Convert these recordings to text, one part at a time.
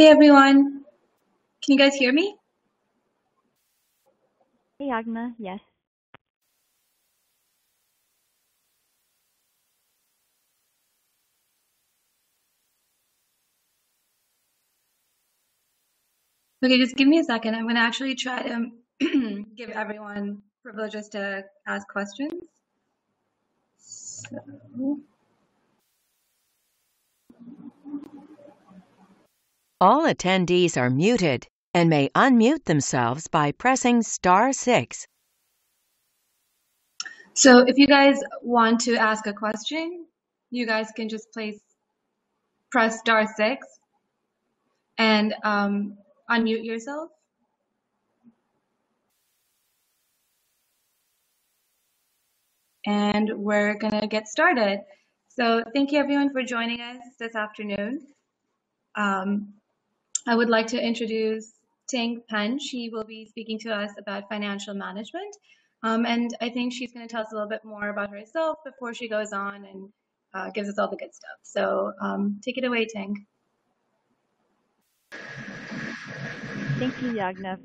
Hey everyone, can you guys hear me? Hey, Yagna. Yes. Okay, just give me a second. I'm going to actually try to give everyone privileges to ask questions. So, All attendees are muted and may unmute themselves by pressing star six. so if you guys want to ask a question, you guys can just place press star six and um, unmute yourself. And we're going to get started. So thank you everyone for joining us this afternoon. Um, I would like to introduce Ting Pen. She will be speaking to us about financial management. Um, and I think she's going to tell us a little bit more about herself before she goes on and uh, gives us all the good stuff. So um, take it away, Ting. Thank you, Yagna.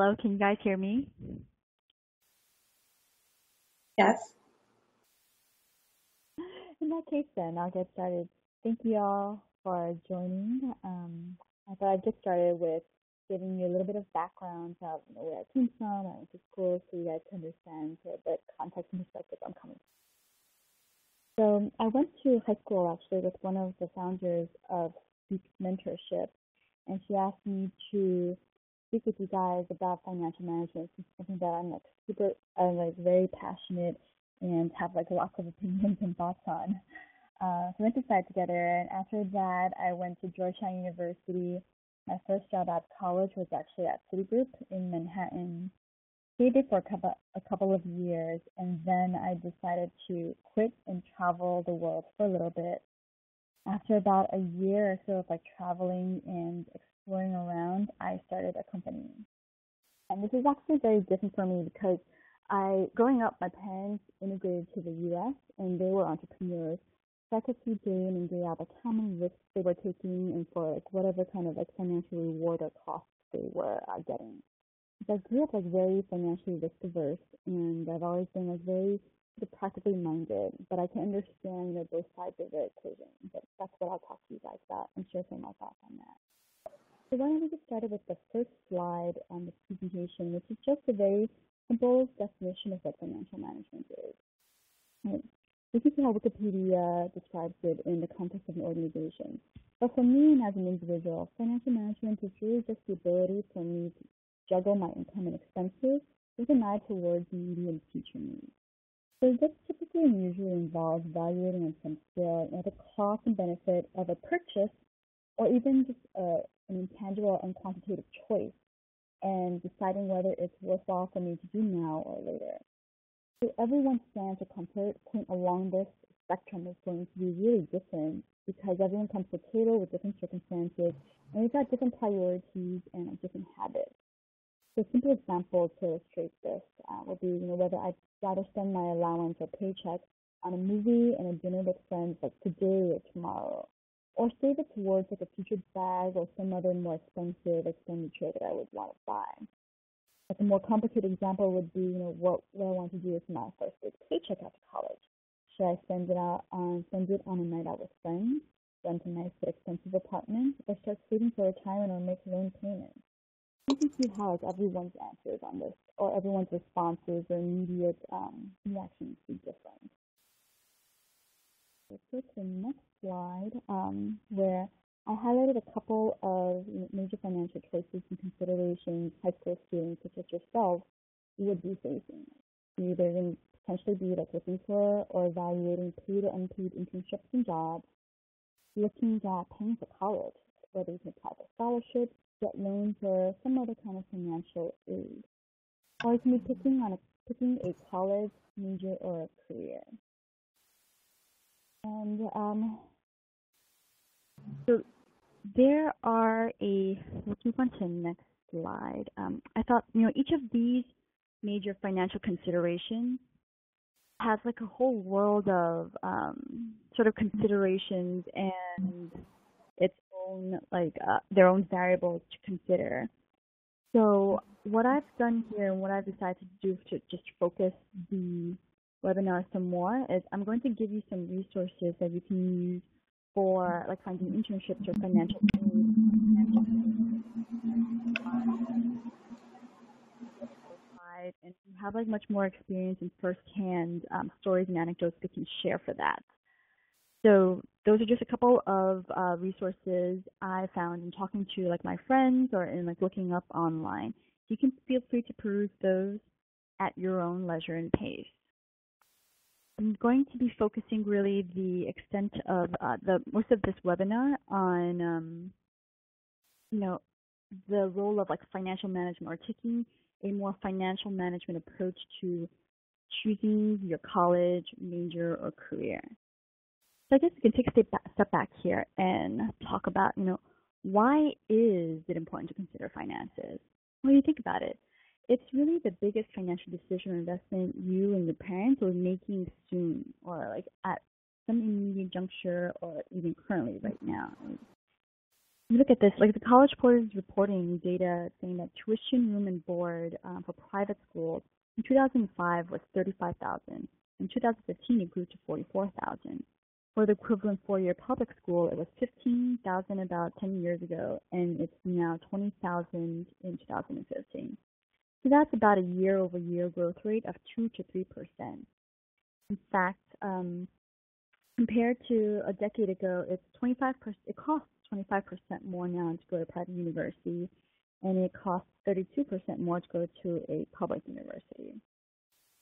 Hello, can you guys hear me? Yes. In that case, then I'll get started. Thank you all for joining. Um, I thought I'd get started with giving you a little bit of background of you know, where I came from, I went to school, so you guys can understand the context and perspective I'm coming from. So I went to high school actually with one of the founders of Speak Mentorship, and she asked me to speak with you guys about financial management. It's something that I'm like super, I'm like very passionate and have like lots of opinions and thoughts on. Uh, so we went to side together, and after that, I went to Georgetown University. My first job at college was actually at Citigroup in Manhattan. Stayed there for a couple a couple of years, and then I decided to quit and travel the world for a little bit. After about a year or so of like traveling and exploring around, I started a company. And this is actually very different for me because I, growing up, my parents immigrated to the US and they were entrepreneurs. So I could see day in and day out like how many risks they were taking and for like whatever kind of like financial reward or cost they were uh, getting. So I grew up like very financially risk averse and I've always been like very practically minded, but I can understand you know, both sides of the equation. But that's what I'll talk to you guys about and share some of my thoughts on that. So why don't we get started with the first slide on the presentation, which is just a very simple definition of what financial management is. Right. This is how Wikipedia describes it in the context of an organization. But for me and as an individual, financial management is really just the ability for me to juggle my income and expenses with an eye towards immediate and future needs. So this typically and usually involves evaluating on some scale you know, the cost and benefit of a purchase or even just a, an intangible and quantitative choice and deciding whether it's worthwhile for me to do now or later. So everyone's stance or comfort point along this spectrum is going to be really different because everyone comes to the table with different circumstances and we've got different priorities and different habits. So a simple example to illustrate this uh, would be, you know, whether I'd rather spend my allowance or paycheck on a movie and a dinner with friends like today or tomorrow, or save it towards like a future bag or some other more expensive expenditure that I would want to buy. Like a more complicated example would be, you know, what, what I want to do with my first big paycheck after college. Should I spend it out on spend it on a night out with friends, rent a nice but expensive apartment, or start saving for retirement or make loan payments? You can see how like everyone's answers on this or everyone's responses or immediate um, reactions be different. Let's go to the next slide um, where I highlighted a couple of major financial choices and considerations high school students such as yourself would be facing. Either going potentially be like looking for or evaluating paid or unpaid internships and jobs, looking at paying for college, whether can apply for scholarships, get loans, or some other kind of financial aid. Or you can be picking on a picking a college major or a career. And um, so there are a, let's move on to next slide. Um, I thought, you know, each of these major financial considerations has like a whole world of um, sort of considerations and its own like uh, their own variables to consider. So what I've done here and what I've decided to do to just focus the webinar some more is I'm going to give you some resources that you can use for like finding internships or financial and you have like much more experience and firsthand um, stories and anecdotes they can share for that. So those are just a couple of uh, resources I found in talking to like my friends or in like looking up online. You can feel free to peruse those at your own leisure and pace. I'm going to be focusing really the extent of uh, the most of this webinar on, um, you know, the role of like financial management or taking a more financial management approach to choosing your college major or career. So I guess we can take a step back, step back here and talk about, you know, why is it important to consider finances? Well, you think about it, it's really the biggest financial decision or investment you and your parents are making soon or like at some immediate juncture or even currently right now. You look at this, like the College Board is reporting data saying that tuition, room, and board um, for private schools in 2005 was 35,000. In 2015, it grew to 44,000. For the equivalent four-year public school, it was 15,000 about 10 years ago, and it's now 20,000 in 2015. So that's about a year-over-year growth rate of 2 to 3 percent. In fact, um, compared to a decade ago, it's 25 percent. It costs 25% more now to go to a private university, and it costs 32% more to go to a public university.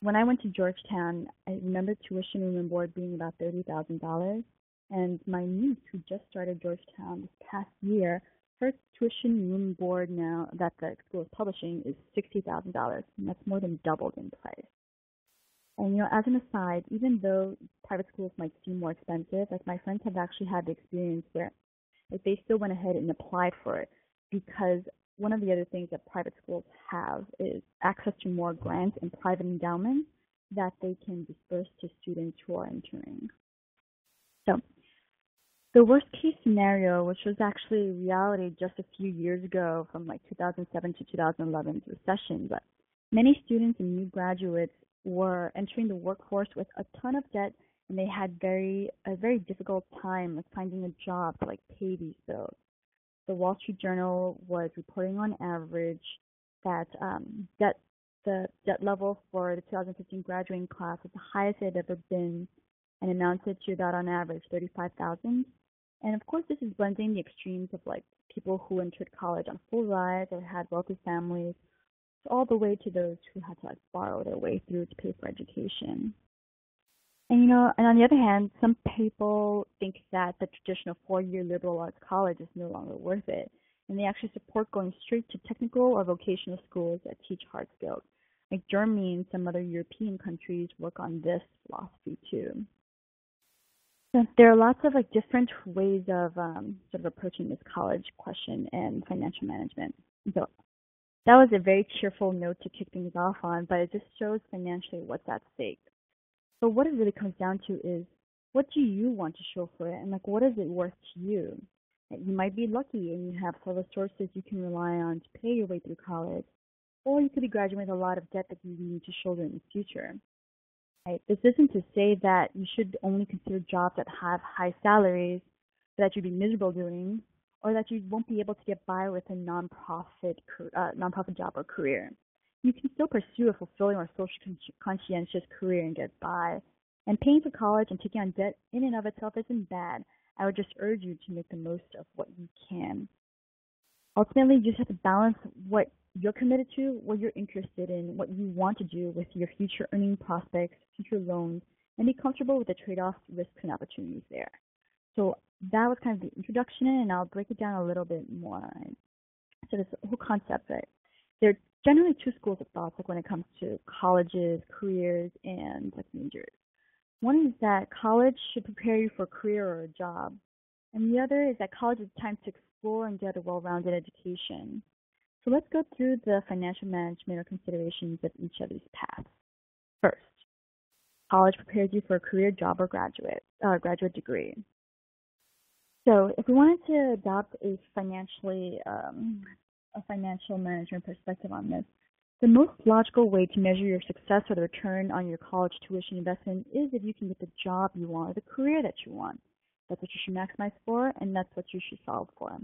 When I went to Georgetown, I remember tuition room and board being about $30,000, and my niece, who just started Georgetown this past year, her tuition room board now that the school is publishing is $60,000, and that's more than doubled in price. And you know, as an aside, even though private schools might seem more expensive, like my friends have actually had the experience where like they still went ahead and applied for it because one of the other things that private schools have is access to more grants and private endowments that they can disperse to students who are entering. So the worst case scenario, which was actually reality just a few years ago from like 2007 to 2011 recession, but many students and new graduates were entering the workforce with a ton of debt and they had very a very difficult time like finding a job to like pay these bills. The Wall Street Journal was reporting on average that um, debt the debt level for the 2015 graduating class was the highest it had ever been and amounted to about on average 35,000. And of course, this is blending the extremes of like people who entered college on full rides or had wealthy families, all the way to those who had to like borrow their way through to pay for education. And you know, and on the other hand, some people think that the traditional four-year liberal arts college is no longer worth it, and they actually support going straight to technical or vocational schools that teach hard skills. Like Germany and some other European countries work on this philosophy too. So there are lots of like different ways of um, sort of approaching this college question and financial management. So that was a very cheerful note to kick things off on, but it just shows financially what's at stake. So what it really comes down to is what do you want to show for it and like what is it worth to you? You might be lucky and you have several sources you can rely on to pay your way through college, or you could be graduating with a lot of debt that you need to shoulder in the future. Right? This isn't to say that you should only consider jobs that have high salaries that you'd be miserable doing, or that you won't be able to get by with a nonprofit uh, nonprofit job or career you can still pursue a fulfilling or social conscientious career and get by. And paying for college and taking on debt in and of itself isn't bad. I would just urge you to make the most of what you can. Ultimately, you just have to balance what you're committed to, what you're interested in, what you want to do with your future earning prospects, future loans, and be comfortable with the trade-offs, risks, and opportunities there. So that was kind of the introduction, and I'll break it down a little bit more. So this whole concept, right? There are generally two schools of thoughts like when it comes to colleges, careers, and like majors. One is that college should prepare you for a career or a job, and the other is that college is time to explore and get a well-rounded education. So let's go through the financial management or considerations of each of these paths. First, college prepares you for a career, job, or graduate uh, graduate degree. So if we wanted to adopt a financially um, a financial management perspective on this, the most logical way to measure your success or the return on your college tuition investment is if you can get the job you want or the career that you want. That's what you should maximize for, and that's what you should solve for.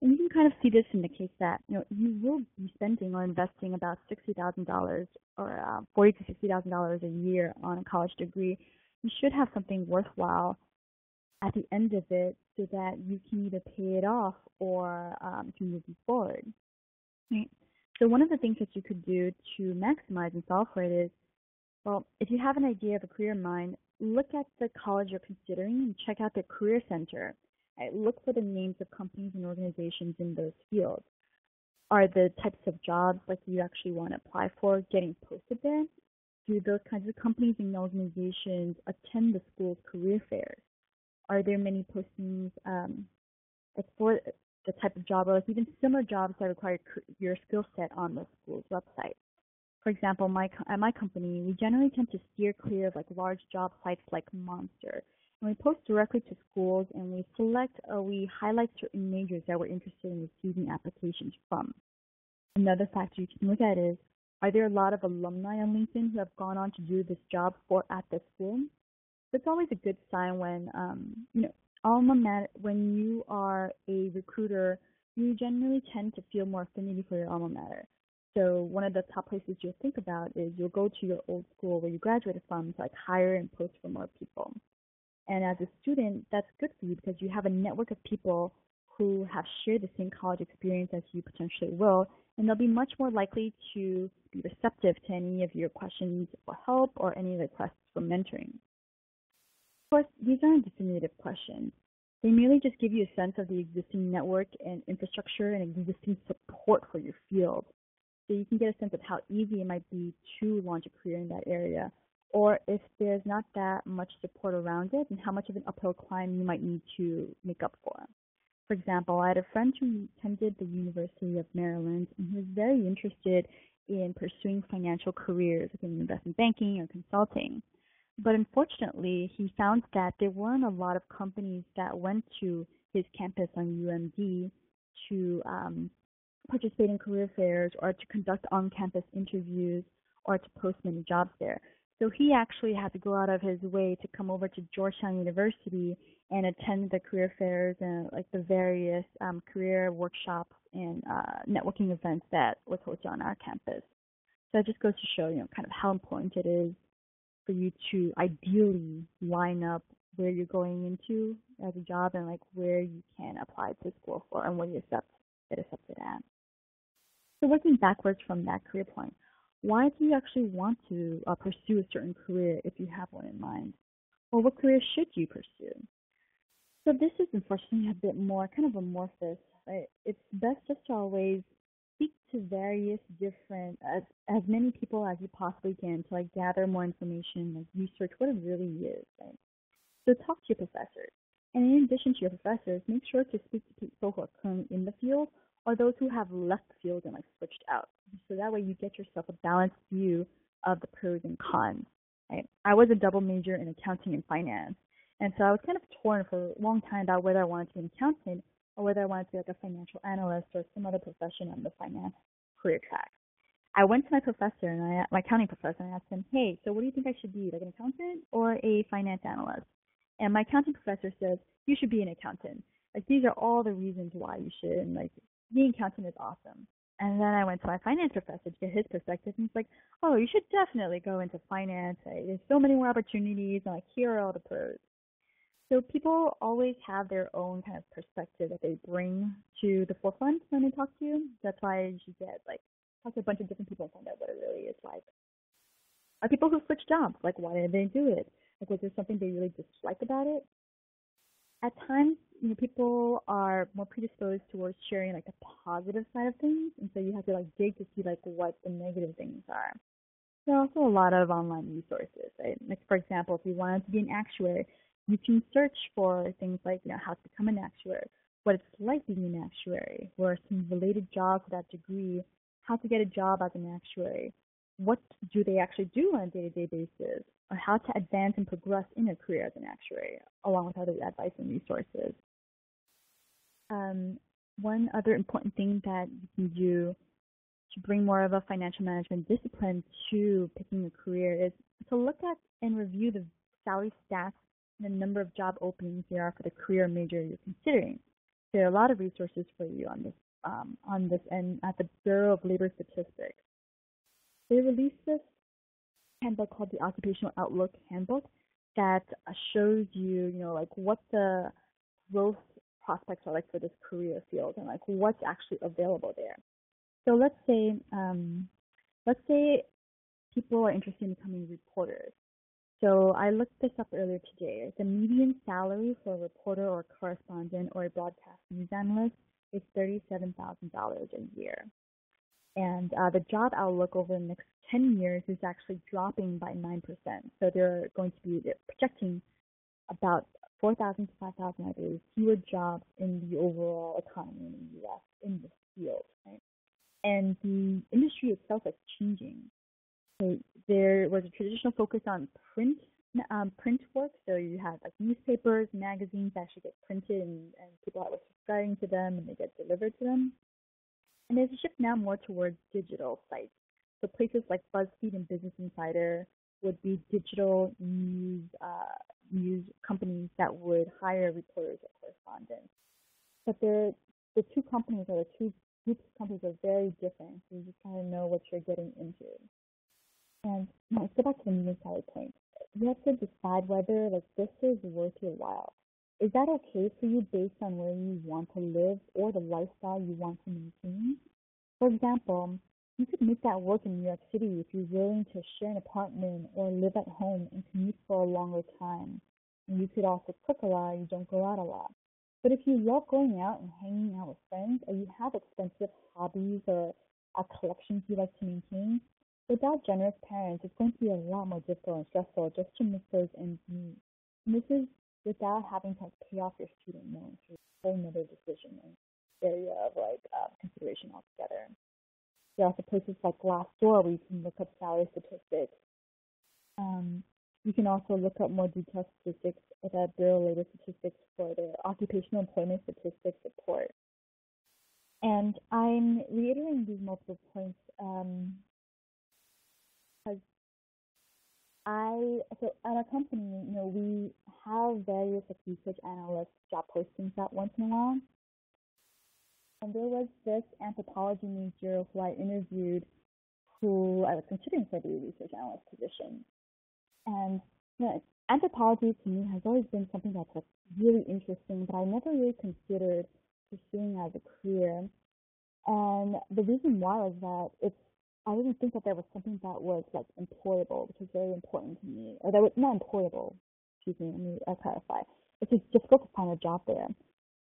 And you can kind of see this in the case that you know you will be spending or investing about sixty thousand dollars or uh, forty to sixty thousand dollars a year on a college degree. You should have something worthwhile at the end of it, so that you can either pay it off or um, can move forward. Right. So one of the things that you could do to maximize and solve for it is, well, if you have an idea of a career in mind, look at the college you're considering and check out the career center Right? Look for the names of companies and organizations in those fields. Are the types of jobs like you actually want to apply for getting posted there? Do those kinds of companies and organizations attend the school's career fairs? Are there many postings um, like for the type of job or like even similar jobs that require your skill set on the school's website? For example, my at my company, we generally tend to steer clear of like large job sites like Monster we post directly to schools and we select or we highlight certain majors that we're interested in receiving applications from. Another factor you can look at is, are there a lot of alumni on LinkedIn who have gone on to do this job for at the school? That's always a good sign when, um, you know, alma mater, when you are a recruiter, you generally tend to feel more affinity for your alma mater. So one of the top places you'll think about is you'll go to your old school where you graduated from to like hire and post for more people. And as a student, that's good for you because you have a network of people who have shared the same college experience as you potentially will, and they'll be much more likely to be receptive to any of your questions for help or any requests for mentoring. Of course, these aren't definitive questions. They merely just give you a sense of the existing network and infrastructure and existing support for your field. So you can get a sense of how easy it might be to launch a career in that area or if there's not that much support around it and how much of an uphill climb you might need to make up for. For example, I had a friend who attended the University of Maryland and who was very interested in pursuing financial careers in investment banking or consulting. But unfortunately, he found that there weren't a lot of companies that went to his campus on UMD to um, participate in career fairs or to conduct on campus interviews or to post many jobs there. So he actually had to go out of his way to come over to Georgetown University and attend the career fairs and like the various um, career workshops and uh, networking events that was hosted on our campus. So it just goes to show, you know, kind of how important it is for you to ideally line up where you're going into as a job and like where you can apply to school for and where you're accepted, accepted at. So working backwards from that career point, why do you actually want to uh, pursue a certain career if you have one in mind? Or what career should you pursue? So this is unfortunately a bit more kind of amorphous. Right? It's best just to always speak to various different, as, as many people as you possibly can to like gather more information, like research what it really is. Right? So talk to your professors. And in addition to your professors, make sure to speak to people who are currently in the field or those who have left the field and like switched out. So that way you get yourself a balanced view of the pros and cons. Right? I was a double major in accounting and finance. And so I was kind of torn for a long time about whether I wanted to be an accountant or whether I wanted to be like a financial analyst or some other profession on the finance career track. I went to my professor and I, my accounting professor, and I asked him, "Hey, so what do you think I should be, like an accountant or a finance analyst?" And my accounting professor says, "You should be an accountant. Like these are all the reasons why you should, and like being accountant is awesome. And then I went to my finance professor to get his perspective, and he's like, "Oh, you should definitely go into finance. There's so many more opportunities, and like here are all the pros." So people always have their own kind of perspective that they bring to the forefront when they talk to you. That's why you get like talk to a bunch of different people and find out what it really is like. Are people who switch jobs like why did they do it? Like was there something they really dislike about it? At times you know, people are more predisposed towards sharing like the positive side of things, and so you have to like dig to see like what the negative things are. There are also a lot of online resources, right? Like for example, if you wanted to be an actuary, you can search for things like you know how to become an actuary, what it's like being an actuary, are some related jobs to that degree, how to get a job as an actuary, what do they actually do on a day-to-day basis, or how to advance and progress in a career as an actuary, along with other advice and resources. Um, one other important thing that you can do to bring more of a financial management discipline to picking a career is to look at and review the salary stats and the number of job openings there are for the career major you're considering. There are a lot of resources for you on this um, on this and at the Bureau of Labor Statistics. They released this handbook called the Occupational Outlook Handbook that shows you, you know, like what the growth prospects are like for this career field and like what's actually available there. So let's say, um, let's say people are interested in becoming reporters. So I looked this up earlier today. The median salary for a reporter or correspondent or a broadcast news analyst is $37,000 a year. And uh, the job outlook over the next 10 years is actually dropping by 9%. So they're going to be projecting about 4,000 to 5,000, I believe, fewer jobs in the overall economy in the U.S. in this field, right? And the industry itself is changing. So there was a traditional focus on print um, print work. So you had like newspapers, magazines that actually get printed, and, and people are subscribing to them, and they get delivered to them. And there's a shift now more towards digital sites. So places like BuzzFeed and Business Insider would be digital news uh, news companies that would hire reporters or correspondents. But they're, the two companies or the two groups of companies are very different. So you just kind of know what you're getting into. And now let's go back to the median salary point. You have to decide whether like this is worth your while. Is that okay for you based on where you want to live or the lifestyle you want to maintain? For example, you could make that work in New York City if you're willing to share an apartment or live at home and commute for a longer time. And you could also cook a lot, you don't go out a lot. But if you love going out and hanging out with friends, or you have expensive hobbies or uh, collections you like to maintain, without generous parents, it's going to be a lot more difficult and stressful just to make those ends meet. And this is without having to pay off your student loans, which is a whole other decision and area of like uh, consideration altogether. There are also places like Glassdoor where you can look up salary statistics. Um, you can also look up more detailed statistics at the Bureau Labor Statistics for the occupational employment statistics report. And I'm reiterating these multiple points um, because I so at our company, you know, we have various like research analyst job postings out once in a while. And there was this anthropology major who I interviewed who I was considering for the research analyst position. And you know, anthropology to me has always been something that's like really interesting, but I never really considered pursuing as a career. And the reason why is that it's I didn't think that there was something that was like employable, which is very important to me. Or that was not employable. Excuse me. Let me uh, clarify. It's just difficult to find a job there,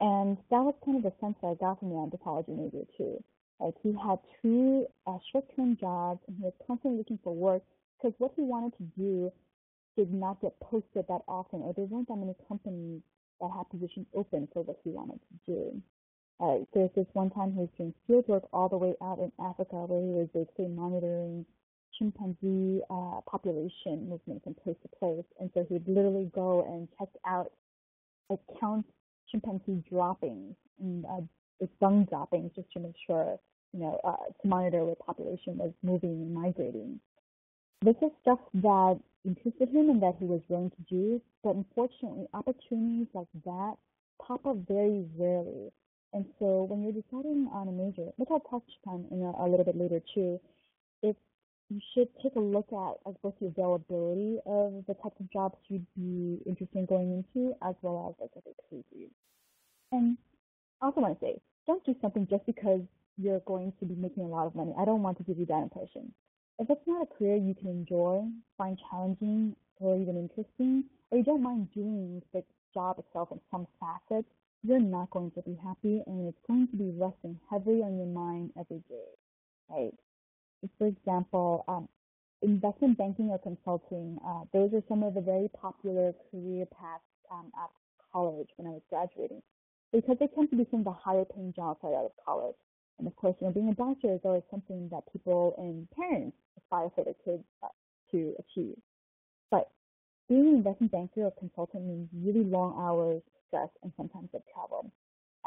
and that was kind of the sense that I got from the anthropology major too. Like he had two uh, short-term jobs, and he was constantly looking for work because what he wanted to do did not get posted that often, or there weren't that many companies that had positions open for what he wanted to do. Uh, there's this one time he was doing field work all the way out in Africa where he was basically monitoring chimpanzee uh, population movement from place to place. And so he'd literally go and check out, count chimpanzee droppings and uh, dung droppings just to make sure, you know, uh, to monitor where population was moving and migrating. This is stuff that interested him and that he was willing to do, but unfortunately, opportunities like that pop up very rarely. And so when you're deciding on a major, which I'll touch on in a, a little bit later too, if you should take a look at as both the availability of the types of jobs you'd be interested in going into, as well as like if it pays you. And I also want to say, don't do something just because you're going to be making a lot of money. I don't want to give you that impression. If it's not a career you can enjoy, find challenging, or even interesting, or you don't mind doing the job itself in some facets, you're not going to be happy and it's going to be resting heavily on your mind every day, right? For example, um, investment banking or consulting, uh, those are some of the very popular career paths um, at college when I was graduating. because they tend to be some of the higher paying jobs right out of college. And of course, you know, being a doctor is always something that people and parents aspire for their kids uh, to achieve. But being an investment banker or consultant means really long hours, stress, and sometimes of travel.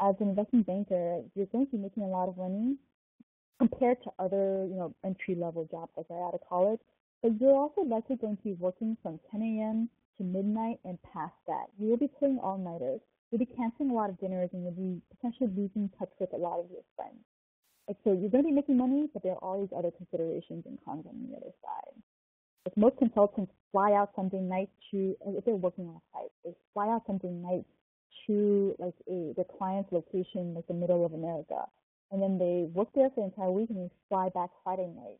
As an investment banker, you're going to be making a lot of money compared to other, you know, entry level jobs like right out of college. But you're also likely going to be working from 10 a.m. to midnight and past that. You will be pulling all nighters. You'll be canceling a lot of dinners and you'll be potentially losing touch with a lot of your friends. Like, so you're going to be making money, but there are all these other considerations and cons on the other side. Like most consultants fly out Sunday night to, if they're working on a site, they fly out Sunday night to like a the client's location, like the middle of America, and then they work there for the entire week and they fly back Friday night.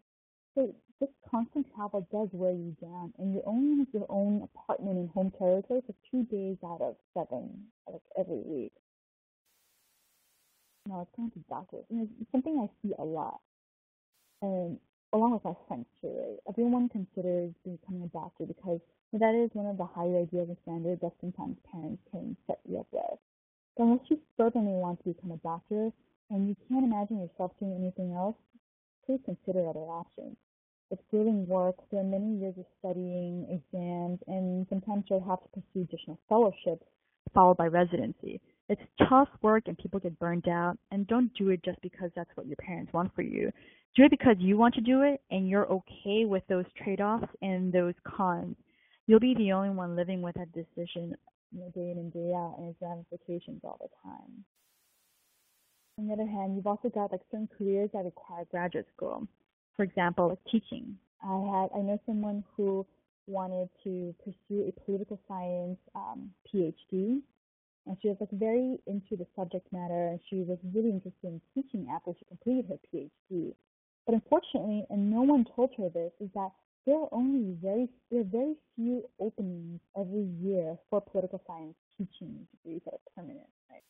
So this constant travel does wear you down, and you're only in your own apartment in home territory for two days out of seven, like every week. No, it's going to doctors. And it's something I see a lot. And along with my friends too, right? Everyone considers becoming a doctor because that is one of the higher ideals and standards that sometimes parents can set you up with. But unless you fervently want to become a doctor and you can't imagine yourself doing anything else, please consider other options. It's grueling work. There are many years of studying, exams, and sometimes you'll have to pursue additional fellowships followed by residency. It's tough work and people get burned out. And don't do it just because that's what your parents want for you. Do it because you want to do it and you're okay with those trade offs and those cons. You'll be the only one living with that decision you know, day in and day out and its ramifications all the time. On the other hand, you've also got like certain careers that require graduate school. For example, like teaching. I had I know someone who wanted to pursue a political science um, PhD and she was like very into the subject matter and she was really interested in teaching after she completed her PhD. But unfortunately, and no one told her this, is that there are only very there are very few openings every year for political science teaching degrees that are permanent. Right?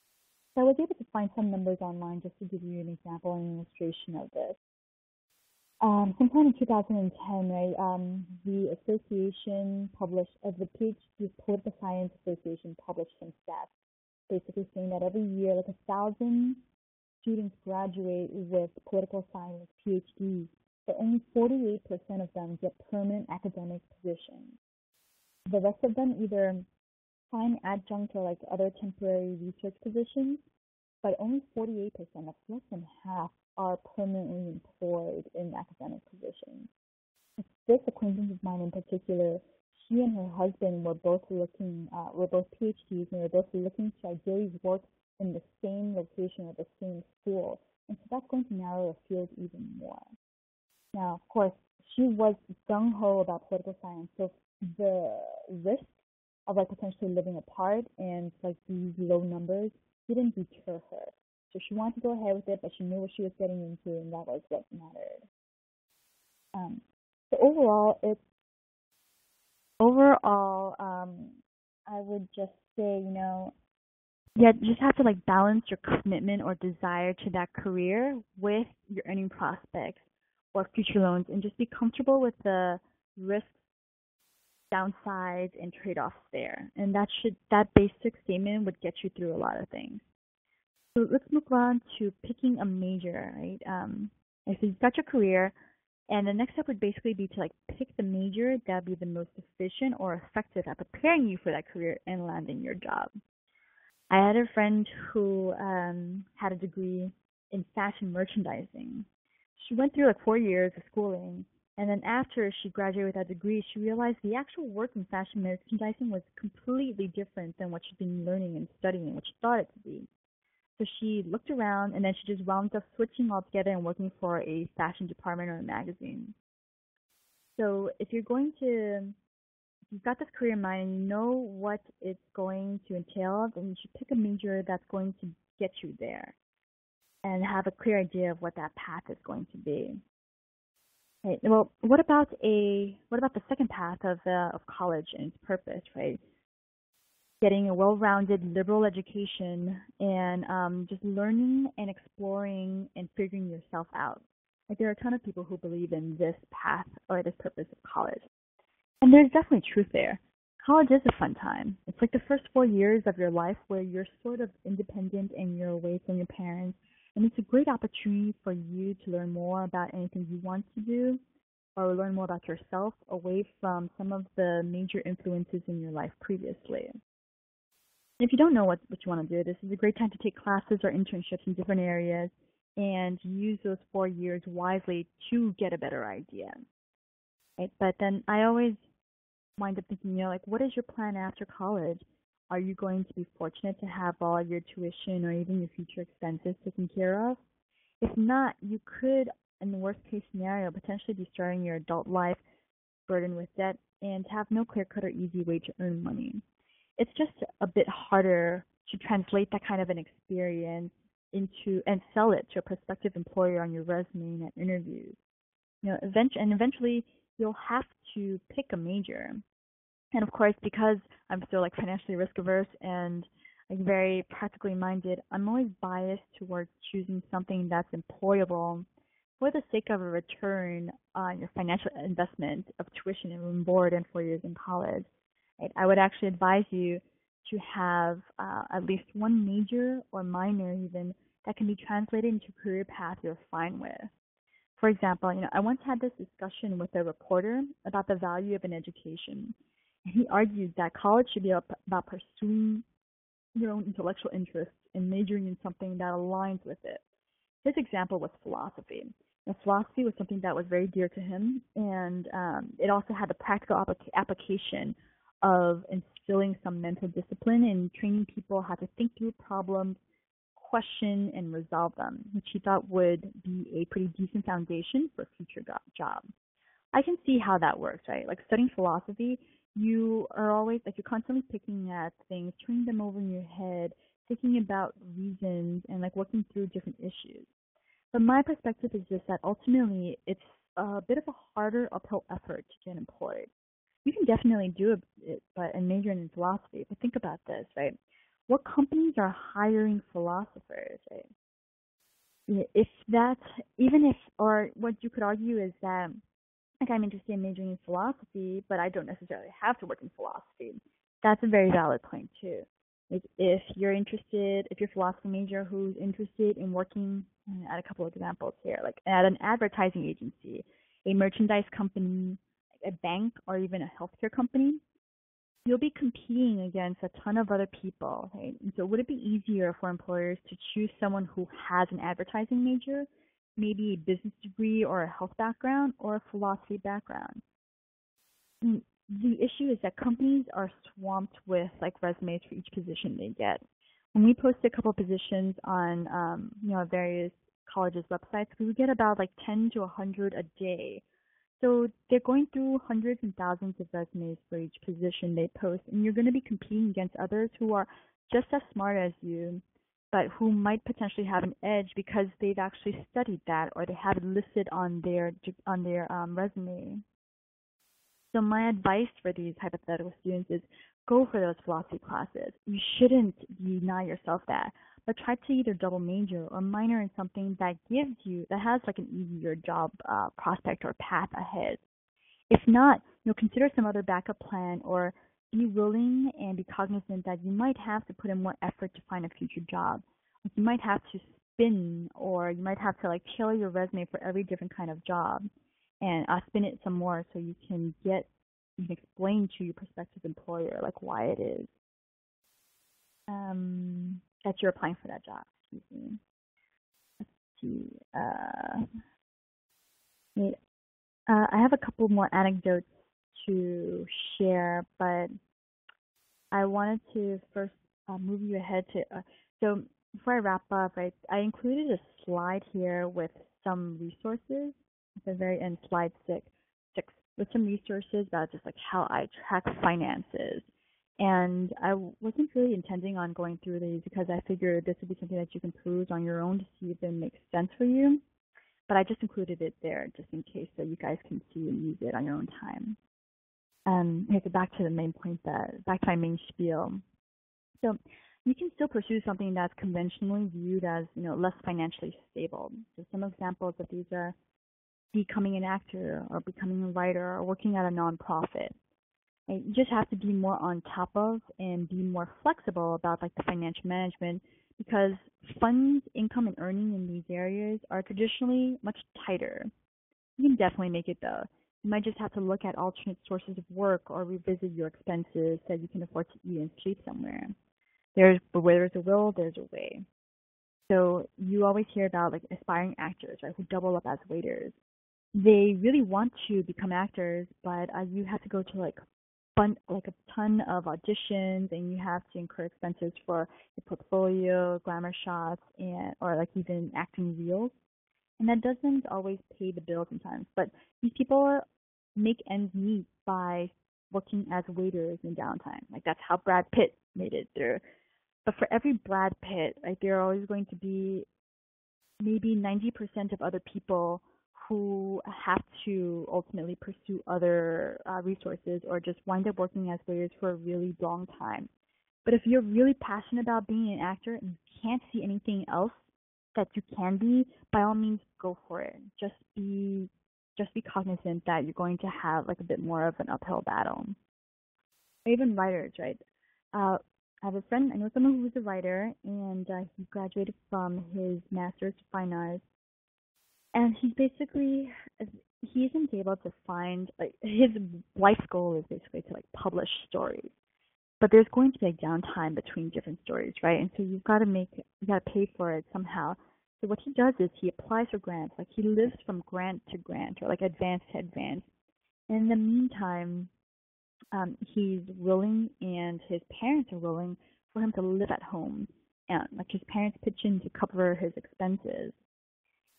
So I was able to find some numbers online just to give you an example and illustration of this. Um, sometime in 2010, right, um, the association published, uh, the PhD Political Science Association published some stats basically saying that every year, like a thousand students graduate with political science PhDs, but only 48% of them get permanent academic positions. The rest of them either find adjunct or like other temporary research positions, but only 48%, that's less than half, are permanently employed in academic positions. This acquaintance of mine in particular she and her husband were both looking, uh, were both PhDs, and they were both looking to ideally work in the same location or the same school. And so that's going to narrow the field even more. Now, of course, she was gung ho about political science, so the risk of like potentially living apart and like these low numbers didn't deter her. So she wanted to go ahead with it, but she knew what she was getting into, and that was what mattered. Um, so overall, it's overall, um, I would just say, you know, yeah, you just have to like balance your commitment or desire to that career with your earning prospects or future loans and just be comfortable with the risks, downsides, and trade offs there. And that should that basic statement would get you through a lot of things. So let's move on to picking a major, right? Um, so you've got your career, and the next step would basically be to like pick the major that would be the most efficient or effective at preparing you for that career and landing your job. I had a friend who um, had a degree in fashion merchandising. She went through like four years of schooling, and then after she graduated with that degree, she realized the actual work in fashion merchandising was completely different than what she'd been learning and studying, what she thought it to be. So she looked around and then she just wound up switching altogether and working for a fashion department or a magazine. So if you're going to, if you've got this career in mind and you know what it's going to entail, then you should pick a major that's going to get you there and have a clear idea of what that path is going to be. Right. Well, what about a what about the second path of uh, of college and its purpose, right? getting a well-rounded liberal education and um, just learning and exploring and figuring yourself out. Like there are a ton of people who believe in this path or this purpose of college. And there's definitely truth there. college is a fun time. It's like the first four years of your life where you're sort of independent and you're away from your parents. And it's a great opportunity for you to learn more about anything you want to do or learn more about yourself away from some of the major influences in your life previously. If you don't know what, what you want to do, this is a great time to take classes or internships in different areas and use those four years wisely to get a better idea. Right? But then I always wind up thinking, you know, like, what is your plan after college? Are you going to be fortunate to have all your tuition or even your future expenses taken care of? If not, you could, in the worst case scenario, potentially be starting your adult life burdened with debt and have no clear cut or easy way to earn money. It's just a bit harder to translate that kind of an experience into and sell it to a prospective employer on your resume and at interviews. You know, eventually, and eventually you'll have to pick a major. And of course, because I'm still like financially risk averse and like very practically minded, I'm always biased towards choosing something that's employable for the sake of a return on your financial investment of tuition and board and four years in college. Right? I would actually advise you to have uh, at least one major or minor even that can be translated into a career path you're fine with. For example, you know, I once had this discussion with a reporter about the value of an education. He argued that college should be about pursuing your own intellectual interests and majoring in something that aligns with it. His example was philosophy. Now, philosophy was something that was very dear to him, and um, it also had the practical applica- application of instilling some mental discipline and training people how to think through problems question and resolve them, which he thought would be a pretty decent foundation for future job. I can see how that works, right? Like studying philosophy, you are always like you're constantly picking at things, turning them over in your head, thinking about reasons and like working through different issues. But my perspective is just that ultimately it's a bit of a harder uphill effort to get employed. You can definitely do it, but and major in philosophy. But think about this, right? what companies are hiring philosophers, right? If that, even if, or what you could argue is that, like, I'm interested in majoring in philosophy, but I don't necessarily have to work in philosophy. That's a very valid point, too. Like, if you're interested, if you're a philosophy major who's interested in working, at a couple of examples here, like at an advertising agency, a merchandise company, a bank, or even a healthcare company, you'll be competing against a ton of other people, right? And so would it be easier for employers to choose someone who has an advertising major, maybe a business degree or a health background or a philosophy background? The issue is that companies are swamped with like resumes for each position they get. When we post a couple positions on um, you know various colleges websites, we would get about like 10 to 100 a day so they're going through hundreds and thousands of resumes for each position they post, and you're going to be competing against others who are just as smart as you, but who might potentially have an edge because they've actually studied that or they have it listed on their on their um, resume. So my advice for these hypothetical students is go for those philosophy classes. You shouldn't deny yourself that but try to either double major or minor in something that gives you that has like an easier job uh, prospect or path ahead. If not, you know, consider some other backup plan or be willing and be cognizant that you might have to put in more effort to find a future job. You might have to spin or you might have to like tailor your resume for every different kind of job and uh, spin it some more so you can get you can explain to your prospective employer like why it is. Um, that you're applying for that job. Excuse me. Let's see. Uh, uh, I have a couple more anecdotes to share, but I wanted to first uh, move you ahead to. Uh, so before I wrap up, I, I included a slide here with some resources at the very end, slide six, six with some resources about just like how I track finances and I wasn't really intending on going through these because I figured this would be something that you can peruse on your own to see if it makes sense for you. But I just included it there just in case so you guys can see and use it on your own time. Um, okay, back to the main point that, back to my main spiel. So you can still pursue something that's conventionally viewed as, you know, less financially stable. So some examples of these are becoming an actor or becoming a writer or working at a nonprofit. Right? You just have to be more on top of and be more flexible about like the financial management because funds, income, and earning in these areas are traditionally much tighter. You can definitely make it though. You might just have to look at alternate sources of work or revisit your expenses so you can afford to eat and sleep somewhere. There's but where there's a will, there's a way. So you always hear about like aspiring actors, right, who double up as waiters. They really want to become actors, but uh, you have to go to like fun, like a ton of auditions, and you have to incur expenses for your portfolio, glamour shots, and or like even acting reels. And that doesn't always pay the bills sometimes. But these people make ends meet by working as waiters in downtime. Like that's how Brad Pitt made it through but for every Brad Pitt, like there are always going to be maybe 90% of other people who have to ultimately pursue other uh, resources or just wind up working as waiters for a really long time. But if you're really passionate about being an actor and you can't see anything else that you can be, by all means go for it. Just be just be cognizant that you're going to have like a bit more of an uphill battle. even writers, right? Uh, I have a friend, I know someone who was a writer, and uh, he graduated from his master's of fine arts. And he's basically, he isn't able to find, like, his life's goal is basically to, like, publish stories. But there's going to be a downtime between different stories, right? And so you've got to make, you got to pay for it somehow. So what he does is he applies for grants, like he lives from grant to grant, or like advance to advance. In the meantime, um, he's willing and his parents are willing for him to live at home and like his parents pitch in to cover his expenses.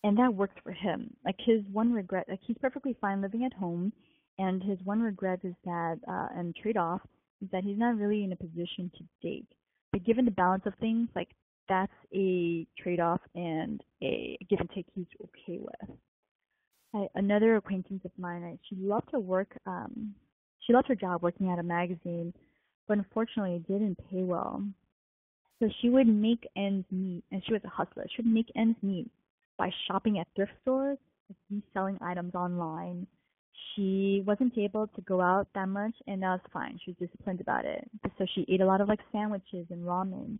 And that works for him. Like his one regret like he's perfectly fine living at home. And his one regret is that uh and trade off is that he's not really in a position to date. But given the balance of things like that's a trade off and a give and take he's okay with I, another acquaintance of mine I, she loved to work um she loved her job working at a magazine, but unfortunately it didn't pay well. So she would make ends meet, and she was a hustler. She would make ends meet by shopping at thrift stores, reselling items online. She wasn't able to go out that much, and that was fine. She was disciplined about it. So she ate a lot of like sandwiches and ramen.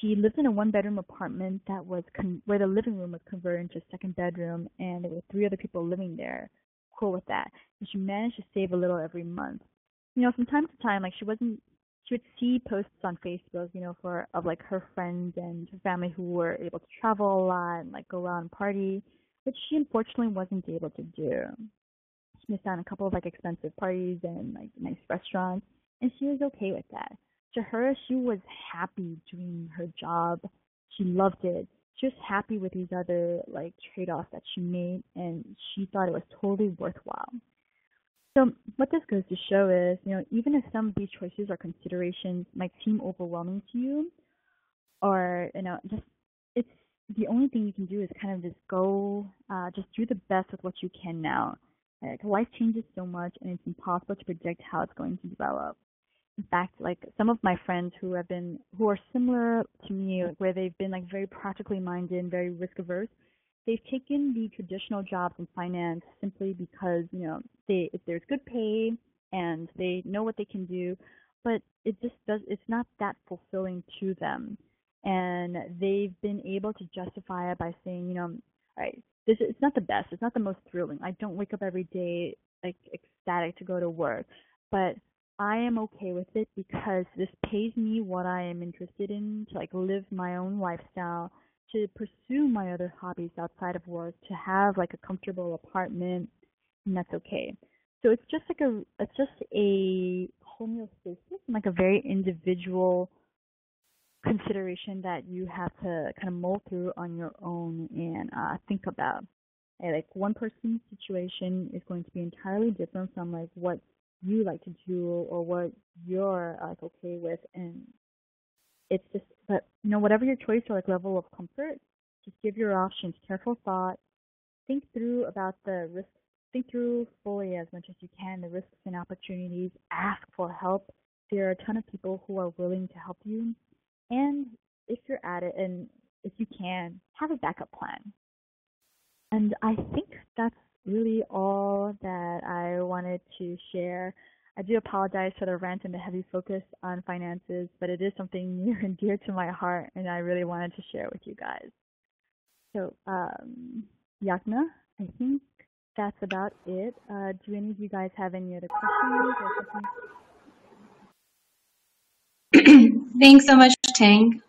She lived in a one-bedroom apartment that was con- where the living room was converted into a second bedroom, and there were three other people living there cool with that. And she managed to save a little every month. You know, from time to time, like she wasn't she would see posts on Facebook, you know, for of like her friends and her family who were able to travel a lot and like go out and party, which she unfortunately wasn't able to do. She missed out on a couple of like expensive parties and like nice restaurants, and she was okay with that. To her, she was happy doing her job. She loved it just happy with these other like trade-offs that she made and she thought it was totally worthwhile. So what this goes to show is, you know, even if some of these choices or considerations might seem overwhelming to you, or you know, just it's the only thing you can do is kind of just go, uh, just do the best with what you can now. Like life changes so much, and it's impossible to predict how it's going to develop in fact like some of my friends who have been who are similar to me where they've been like very practically minded and very risk averse they've taken the traditional jobs in finance simply because you know they if there's good pay and they know what they can do but it just does it's not that fulfilling to them. And they've been able to justify it by saying you know all right this it's not the best it's not the most thrilling. I don't wake up every day like ecstatic to go to work. But I am okay with it because this pays me what I am interested in to like live my own lifestyle, to pursue my other hobbies outside of work, to have like a comfortable apartment, and that's okay. So it's just like a it's just a homeostasis, like a very individual consideration that you have to kind of mull through on your own and uh, think about. And like one person's situation is going to be entirely different from like what you like to do or what you're like okay with and it's just but you know whatever your choice or like level of comfort just give your options careful thought think through about the risks think through fully as much as you can the risks and opportunities ask for help. There are a ton of people who are willing to help you and if you're at it and if you can have a backup plan. And i think that's really all that I wanted to share. I do apologize for the rant and the heavy focus on finances, but it is something near and dear to my heart, and I really wanted to share with you guys. So, um, Yagna, I think that's about it. Uh, do any of you guys have any other questions? Thanks so much, Ting.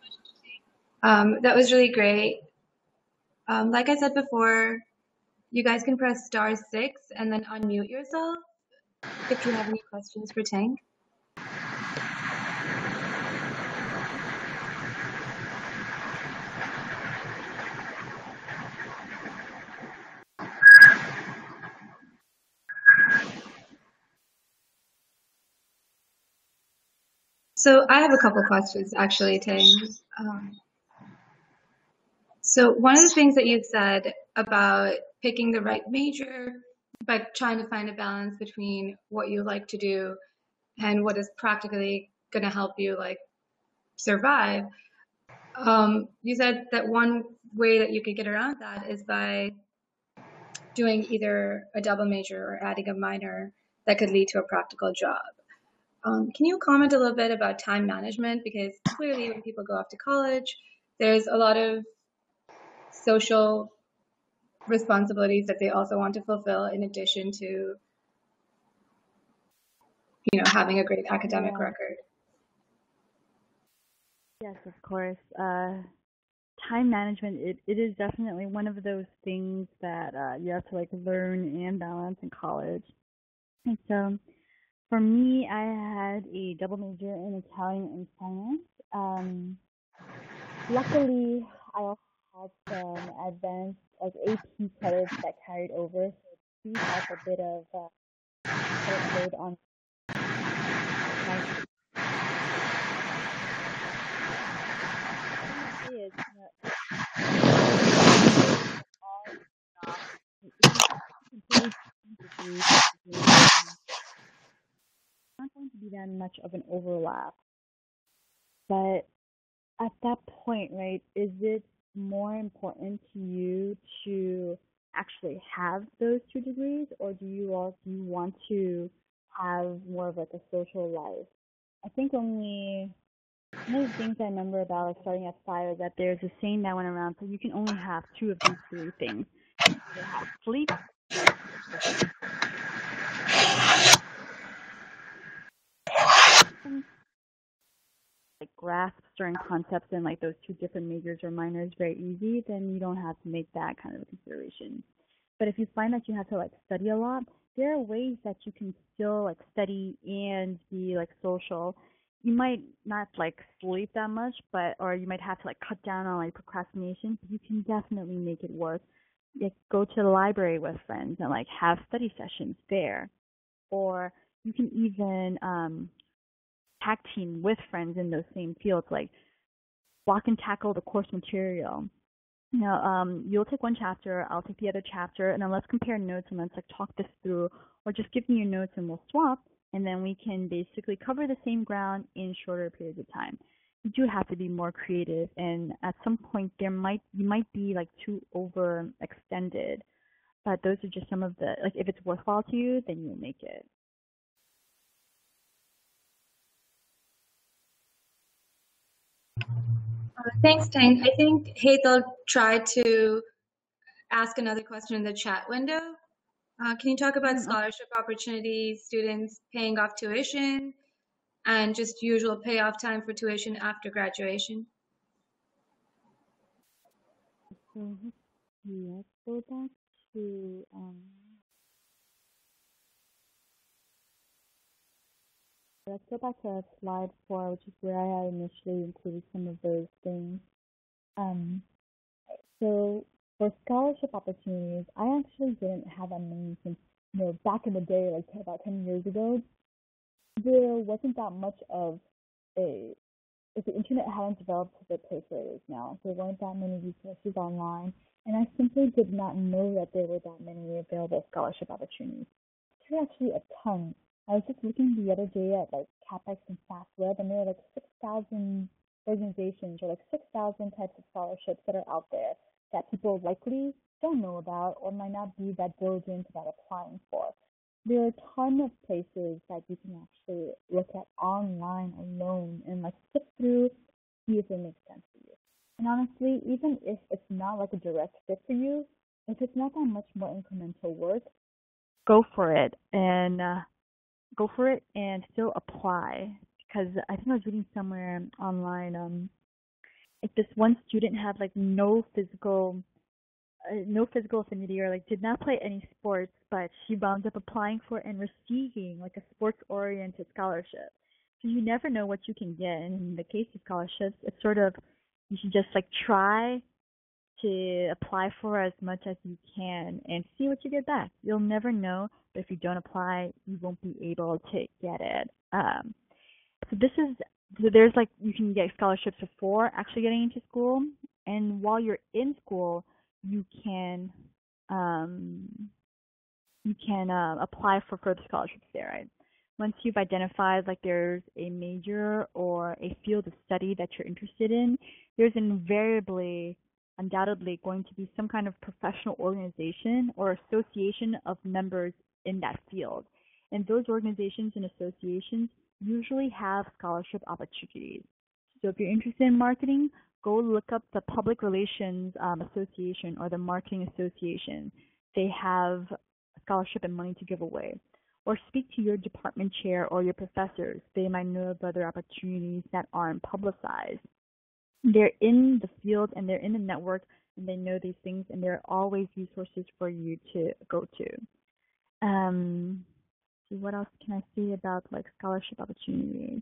Um, that was really great. Um, like I said before, you guys can press star six and then unmute yourself if you have any questions for Ting. So I have a couple questions actually, Ting. Um, so one of the things that you said about picking the right major, but trying to find a balance between what you like to do and what is practically going to help you like survive. Um, you said that one way that you could get around that is by doing either a double major or adding a minor that could lead to a practical job. Um, can you comment a little bit about time management? Because clearly, when people go off to college, there's a lot of social responsibilities that they also want to fulfill in addition to you know having a great academic Yeah. record Yes, of course. Uh, time management, it, it is definitely one of those things that uh, you have to like learn and balance in college. And so for me, I had a double major in Italian and finance. Um, luckily, I also had some advanced like AP credits that carried over, so freed up a bit of uh, credit load on is, not going to be that much of an overlap. But at that point, right, is it more important to you to actually have those two degrees, or do you all do you want to have more of like a social life? I think we one of the things I remember about like starting at fire that there's a saying that went around, so you can only have two of these three things. You have sleep, like grasp certain concepts in like those two different majors or minors very easy, then you don't have to make that kind of a consideration. But if you find that you have to like study a lot, there are ways that you can still like study and be like social. You might not like sleep that much, but or you might have to like cut down on like procrastination, but you can definitely make it work. Like go to the library with friends and like have study sessions there. Or you can even um tag team with friends in those same fields, like block and tackle the course material. Know, um, you'll take one chapter, I'll take the other chapter, and then let's compare notes and let's like talk this through, or just give me your notes and we'll swap, and then we can basically cover the same ground in shorter periods of time. You do have to be more creative, and at some point there might you might be like too overextended, but those are just some of the like if it's worthwhile to you, then you'll make it. Uh, thanks Ting. I think hazel tried to ask another question in the chat window. Uh, can you talk about Mm, scholarship opportunities students paying off tuition and just usual payoff time for tuition after graduation? So let's let's go back to um let's go back to slide four, which is where I initially included some of those things. Um so for scholarship opportunities, I actually didn't have that many since you know back in the day, like about ten years ago, there wasn't that much of a if the internet hadn't developed to the place where it is now. There weren't that many resources online, and I simply did not know that there were that many available scholarship opportunities. There are actually a ton. I was just looking the other day at like Cappex and FastWeb, and there are like 6,000 organizations or like 6,000 types of scholarships that are out there that people likely don't know about or might not be that diligent about applying for. there are a ton of places that you can actually look at online alone and like skip through, see if it makes sense for you. And honestly, even if it's not like a direct fit for you, if it's not that much more incremental work, go for it and uh, go for it and still apply. Because I think I was reading somewhere online, um, like this one student had like no physical uh, no physical affinity or like did not play any sports, but she wound up applying for and receiving like a sports oriented scholarship. So you never know what you can get. And in the case of scholarships, it's sort of you should just like try to apply for as much as you can and see what you get back. You'll never know, but if you don't apply, you won't be able to get it. Um, so this is so there's like you can get scholarships before actually getting into school, and while you're in school, you can um, you can uh, apply for further scholarships there. Right? Once you've identified like there's a major or a field of study that you're interested in, there's invariably undoubtedly going to be some kind of professional organization or association of members in that field. And those organizations and associations usually have scholarship opportunities. So if you're interested in marketing, go look up the Public Relations um, Association or the Marketing Association. They have scholarship and money to give away. Or speak to your department chair or your professors. They might know of other opportunities that aren't publicized. They're in the field and they're in the network and they know these things and there are always resources for you to go to. Um, what else can I say about like scholarship opportunities?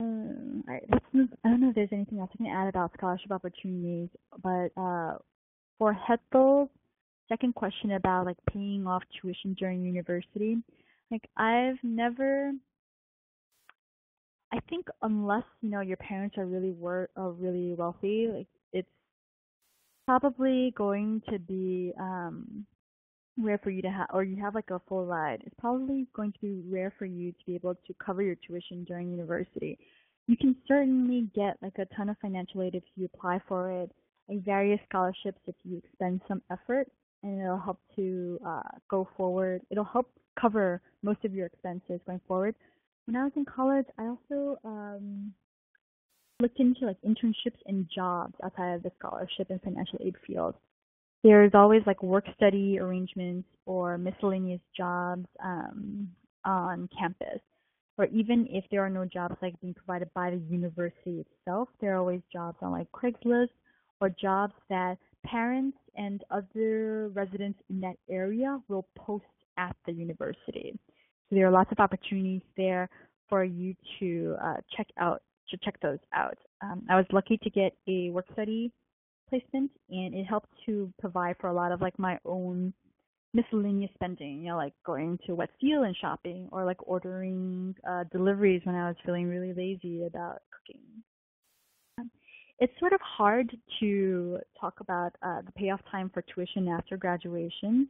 Um, move. I don't know if there's anything else I can add about scholarship opportunities, but uh, for Hethel's second question about like paying off tuition during university, like I've never. I think unless you know your parents are really wor- are really wealthy, like it's probably going to be um rare for you to have, or you have like a full ride, it's probably going to be rare for you to be able to cover your tuition during university. You can certainly get like a ton of financial aid if you apply for it, like various scholarships if you expend some effort, and it'll help to uh, go forward. It'll help cover most of your expenses going forward. When I was in college, I also um, looked into like internships and jobs outside of the scholarship and financial aid field there's always like work study arrangements or miscellaneous jobs um, on campus. Or even if there are no jobs like being provided by the university itself, there are always jobs on like Craigslist or jobs that parents and other residents in that area will post at the university. There are lots of opportunities there for you to uh, check out to check those out. Um, I was lucky to get a work study placement and it helped to provide for a lot of like my own miscellaneous spending, you know, like going to Wet Seal and shopping or like ordering uh, deliveries when I was feeling really lazy about cooking. Um, it's sort of hard to talk about uh, the payoff time for tuition after graduation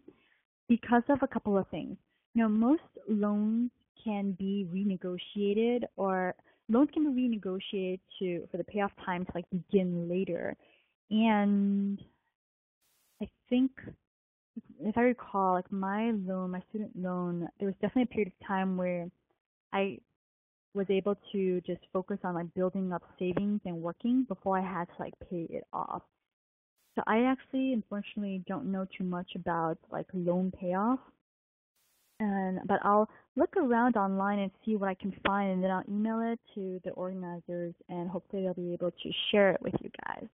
because of a couple of things. Know, most loans can be renegotiated or loans can be renegotiated to for the payoff time to like begin later and I think, if I recall, like my loan, my student loan, there was definitely a period of time where I was able to just focus on like building up savings and working before I had to like pay it off. So I actually unfortunately don't know too much about like loan payoff. And but I'll look around online and see what I can find and then I'll email it to the organizers and hopefully they'll be able to share it with you guys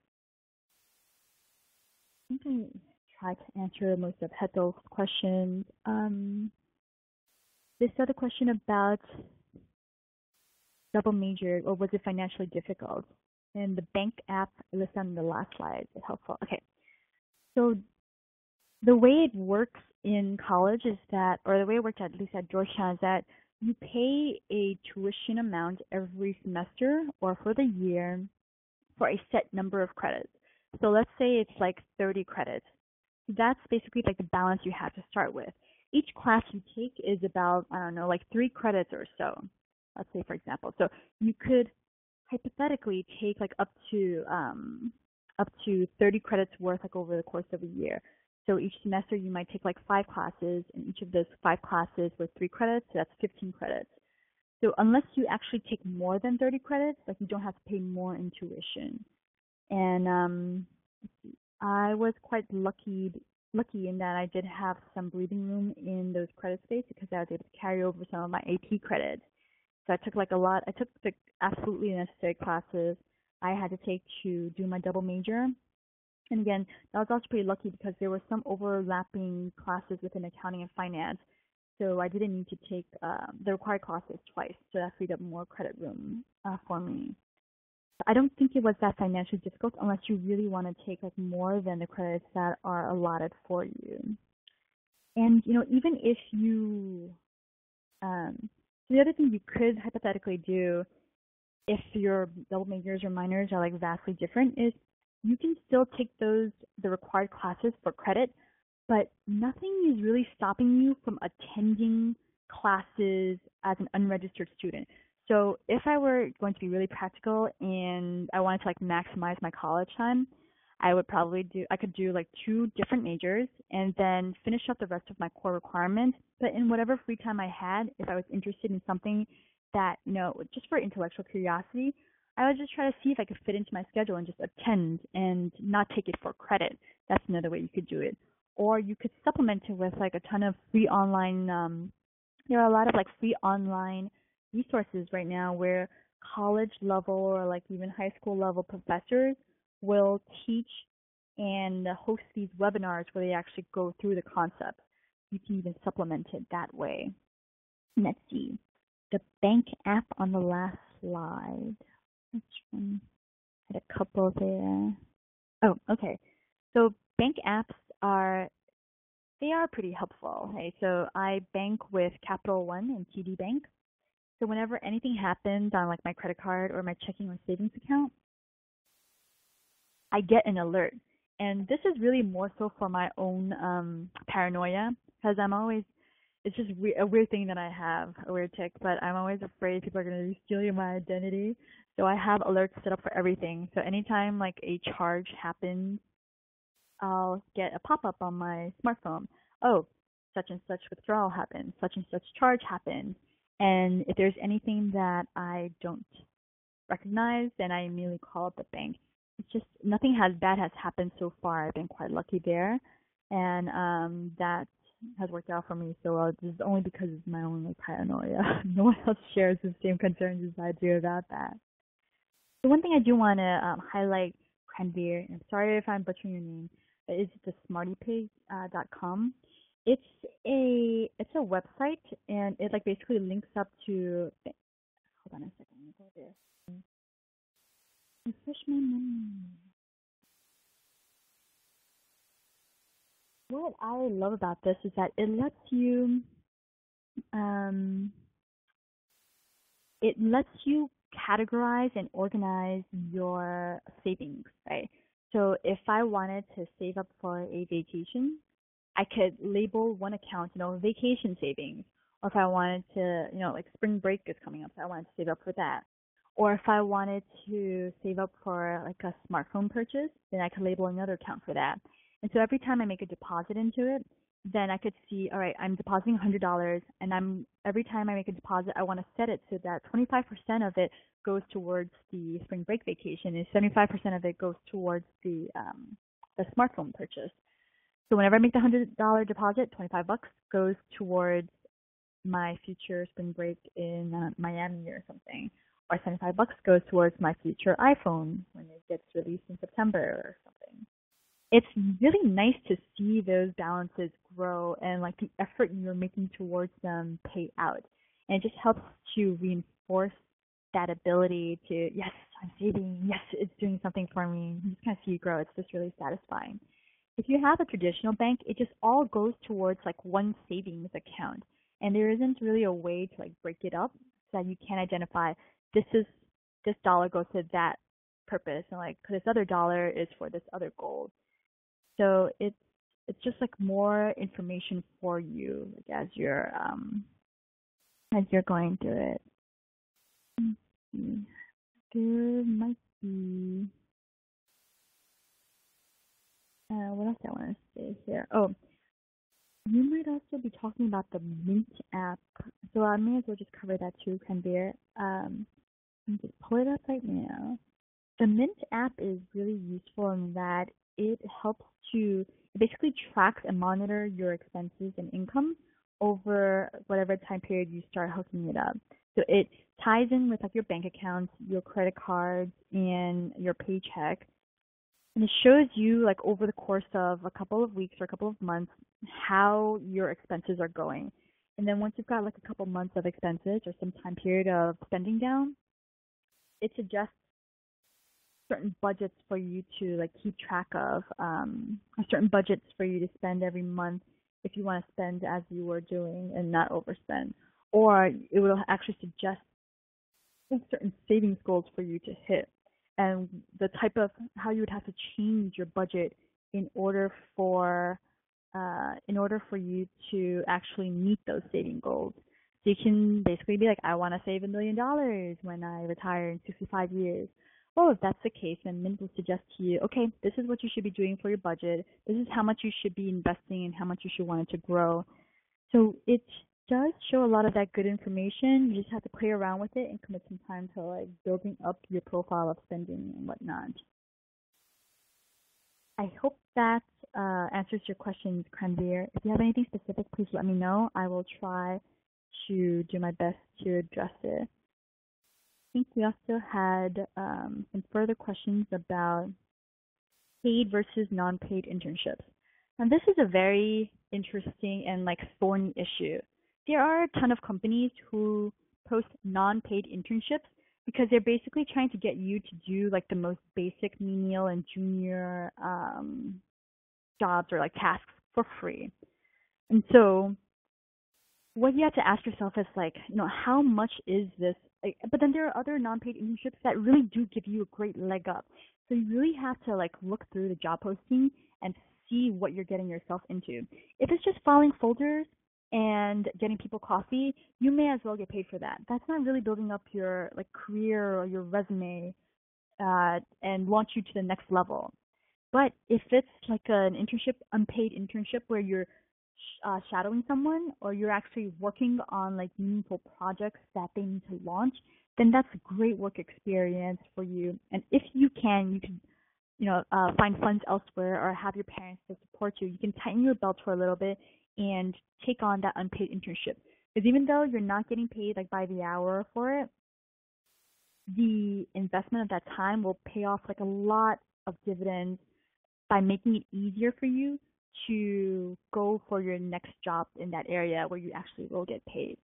I think I tried to answer most of Hethel's questions. Um, this other question about double major, or was it financially difficult? And the bank app listed on the last slide is helpful. Okay, so the way it works in college is that, or the way it worked at least at Georgetown, is that you pay a tuition amount every semester or for the year for a set number of credits. So let's say it's like 30 credits. That's basically like the balance you have to start with. Each class you take is about, I don't know, like three credits or so. Let's say, for example. So you could hypothetically take like up to um, up to 30 credits worth like over the course of a year. So each semester you might take like five classes, and each of those five classes were three credits, so that's 15 credits. So unless you actually take more than 30 credits, like you don't have to pay more in tuition. And um, I was quite lucky lucky in that I did have some breathing room in those credit space because I was able to carry over some of my AP credits. So I took like a lot. I took the absolutely necessary classes I had to take to do my double major. And again, that was also pretty lucky because there were some overlapping classes within accounting and finance. So I didn't need to take uh, the required classes twice. So that freed up more credit room uh, for me. I don't think it was that financially difficult unless you really want to take like more than the credits that are allotted for you. And you know, even if you, um, the other thing you could hypothetically do, if your double majors or minors are like vastly different, is you can still take those the required classes for credit, but nothing is really stopping you from attending classes as an unregistered student. So if I were going to be really practical and I wanted to like maximize my college time, I would probably do I could do like two different majors and then finish up the rest of my core requirements. But in whatever free time I had, if I was interested in something that, you know, just for intellectual curiosity, I would just try to see if I could fit into my schedule and just attend and not take it for credit. That's another way you could do it. Or you could supplement it with like a ton of free online um there are a lot of like free online resources right now where college level or like even high school level professors will teach and host these webinars where they actually go through the concepts. You can even supplement it that way. Let's see. The bank app on the last slide. Which one? Had a couple there. Oh, okay. So bank apps are they are pretty helpful. Okay, so I bank with Capital One and TD Bank. So whenever anything happens on like my credit card or my checking or savings account, I get an alert. And this is really more so for my own um, paranoia because I'm always, it's just we- a weird thing that I have, a weird tick, but I'm always afraid people are going to steal my identity. So I have alerts set up for everything. So anytime like a charge happens, I'll get a pop-up on my smartphone. Oh, such and such withdrawal happened, such and such charge happened and if there's anything that I don't recognize, then I immediately call up the bank. It's just nothing has bad has happened so far. I've been quite lucky there, and um, that has worked out for me so well. This is only because it's my own like paranoia. no one else shares the same concerns as I do about that. The one thing I do want to um, highlight, Cranveer, and I'm sorry if I'm butchering your name, but it's the smartypig.com. Uh, dot com. it's a it's a website and it like basically links up to hold on a second, let me go there. Refresh my memory. What I love about this is that it lets you um it lets you categorize and organize your savings, right? So if I wanted to save up for a vacation, I could label one account, you know, vacation savings. Or if I wanted to, you know, like spring break is coming up, so I wanted to save up for that. Or if I wanted to save up for like a smartphone purchase, then I could label another account for that. And so every time I make a deposit into it, then I could see, all right, I'm depositing $100 and I'm every time I make a deposit, I want to set it so that 25% of it goes towards the spring break vacation and 75% of it goes towards the um, the smartphone purchase. So whenever I make the hundred dollar deposit, twenty five bucks goes towards my future spring break in uh, Miami or something, or seventy five bucks goes towards my future iPhone when it gets released in September or something. It's really nice to see those balances grow and like the effort you're making towards them pay out, and it just helps to reinforce that ability to yes, I'm saving, yes, it's doing something for me. You just kind of see it grow. It's just really satisfying. If you have a traditional bank, it just all goes towards like one savings account. And there isn't really a way to like break it up so that you can identify this is this dollar goes to that purpose and like this other dollar is for this other goal. So it's it's just like more information for you like, as you're um as you're going through it. There might be uh, what else I want to say here? Oh, you might also be talking about the Mint app. So I may as well just cover that too, Kanbir. Um, let me just pull it up right now. The Mint app is really useful in that it helps to basically tracks and monitor your expenses and income over whatever time period you start hooking it up. So it ties in with like your bank accounts, your credit cards, and your paycheck. And it shows you like over the course of a couple of weeks or a couple of months how your expenses are going. And then once you've got like a couple months of expenses or some time period of spending down, it suggests certain budgets for you to like keep track of, um, certain budgets for you to spend every month if you want to spend as you were doing and not overspend. Or it will actually suggest certain savings goals for you to hit and the type of how you would have to change your budget in order for uh, in order for you to actually meet those saving goals. So you can basically be like, I want to save a million dollars when I retire in 65 years. Well, if that's the case, then Mint will suggest to you, okay, this is what you should be doing for your budget. This is how much you should be investing and how much you should want it to grow. So it does show a lot of that good information. You just have to play around with it and commit some time to like building up your profile of spending and whatnot. I hope that uh, answers your questions, Kranvir. If you have anything specific, please let me know. I will try to do my best to address it. I think we also had um, some further questions about paid versus non-paid internships. And this is a very interesting and like thorny issue. There are a ton of companies who post non-paid internships because they're basically trying to get you to do like the most basic menial and junior um, jobs or like tasks for free. And so what you have to ask yourself is like, you know, how much is this? But then there are other non-paid internships that really do give you a great leg up. So you really have to like look through the job posting and see what you're getting yourself into. If it's just filing folders and getting people coffee, you may as well get paid for that. That's not really building up your like career or your resume uh, and launch you to the next level. But if it's like an internship, unpaid internship where you're uh, shadowing someone or you're actually working on like meaningful projects that they need to launch, then that's a great work experience for you. And if you can, you can, you know, uh, find funds elsewhere or have your parents to support you. You can tighten your belt for a little bit and take on that unpaid internship. Because even though you're not getting paid like by the hour for it, the investment of that time will pay off like a lot of dividends by making it easier for you to go for your next job in that area where you actually will get paid.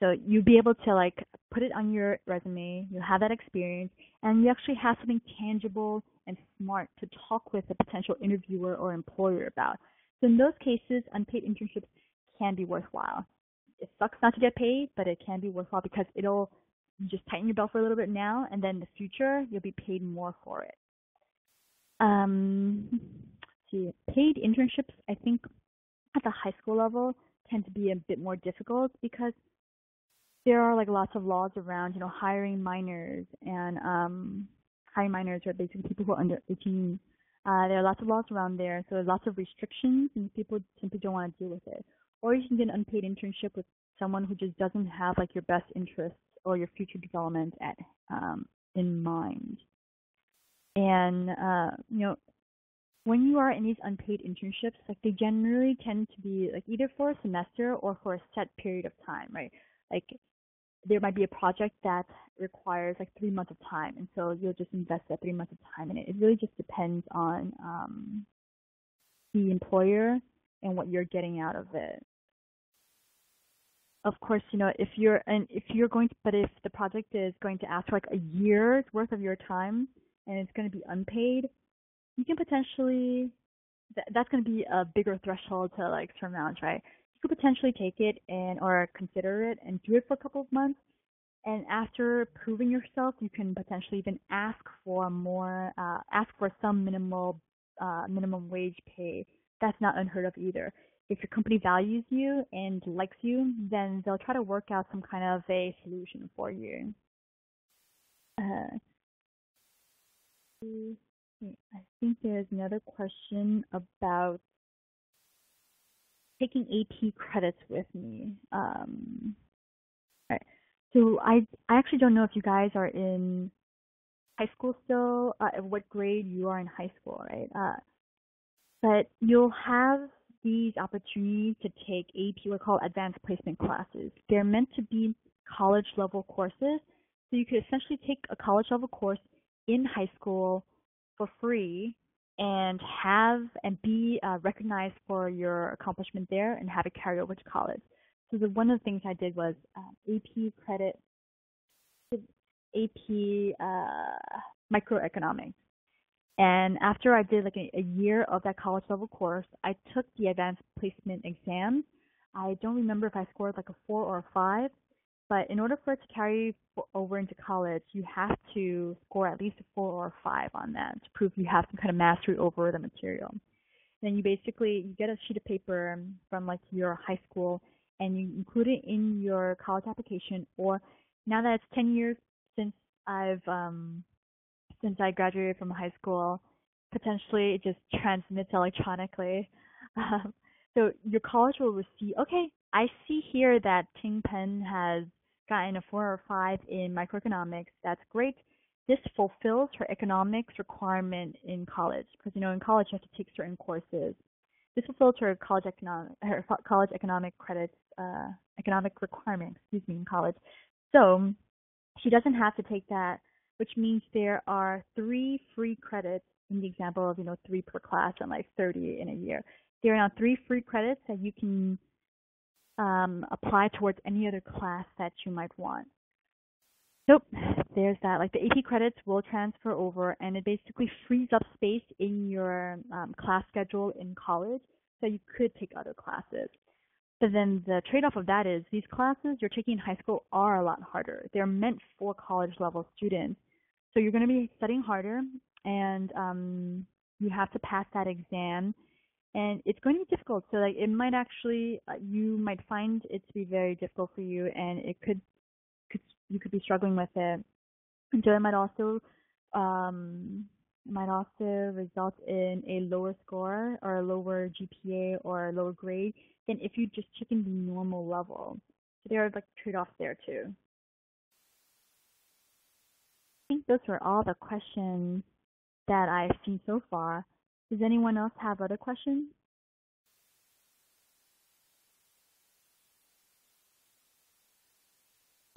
So you'll be able to like put it on your resume, you'll have that experience, and you actually have something tangible and smart to talk with a potential interviewer or employer about. So in those cases, unpaid internships can be worthwhile. It sucks not to get paid, but it can be worthwhile because it'll just tighten your belt for a little bit now, and then in the future you'll be paid more for it. Um, see, paid internships, I think at the high school level tend to be a bit more difficult because there are like lots of laws around, you know, hiring minors and um, hiring minors are basically people who are under 18. Uh, there are lots of laws around there, so there's lots of restrictions, and people simply don't want to deal with it. Or you can get an unpaid internship with someone who just doesn't have like your best interests or your future development at um, in mind. And uh, you know, when you are in these unpaid internships, like they generally tend to be like either for a semester or for a set period of time, right? Like there might be a project that requires like three months of time, and so you'll just invest that three months of time in it. It really just depends on um, the employer and what you're getting out of it. Of course, you know if you're and if you're going to, but if the project is going to ask for like a year's worth of your time and it's going to be unpaid, you can potentially th- that's going to be a bigger threshold to like surmount, right? You could potentially take it and or consider it and do it for a couple of months, and after proving yourself, you can potentially even ask for more, uh, ask for some minimal uh, minimum wage pay. That's not unheard of either. If your company values you and likes you, then they'll try to work out some kind of a solution for you. Uh, I think there's another question about taking AP credits with me. Um. So I I actually don't know if you guys are in high school still, uh, what grade you are in high school, right? Uh, but you'll have these opportunities to take AP, we call advanced placement classes. They're meant to be college level courses. So you could essentially take a college level course in high school for free and have and be uh, recognized for your accomplishment there and have it carry over to college. So the, one of the things I did was uh, AP credit, AP uh, microeconomics. And after I did like a, a year of that college level course, I took the advanced placement exam. I don't remember if I scored like a four or a five, but in order for it to carry over into college, you have to score at least a four or a five on that to prove you have some kind of mastery over the material. Then you basically you get a sheet of paper from like your high school and you include it in your college application. Or now that it's 10 years since I've um, since I graduated from high school, potentially it just transmits electronically. Um, so your college will receive. Okay, I see here that Ting Pen has gotten a four or five in microeconomics. That's great. This fulfills her economics requirement in college because you know in college you have to take certain courses. This fulfills her college economic her college economic credits uh, economic requirement, excuse me, in college. So she doesn't have to take that, which means there are three free credits in the example of you know three per class and like 30 in a year. There are now three free credits that you can um, apply towards any other class that you might want. So there's that. Like the AP credits will transfer over and it basically frees up space in your um, class schedule in college so you could take other classes. But then the trade-off of that is these classes you're taking in high school are a lot harder. They're meant for college level students. So you're going to be studying harder and um, you have to pass that exam and it's going to be difficult. So like it might actually uh, you might find it to be very difficult for you, and it could could you could be struggling with it. And so it might also um, might also result in a lower score or a lower GPA or a lower grade than if you just took in the normal level. So there are like trade-offs there too. I think those were all the questions that I've seen so far. Does anyone else have other questions?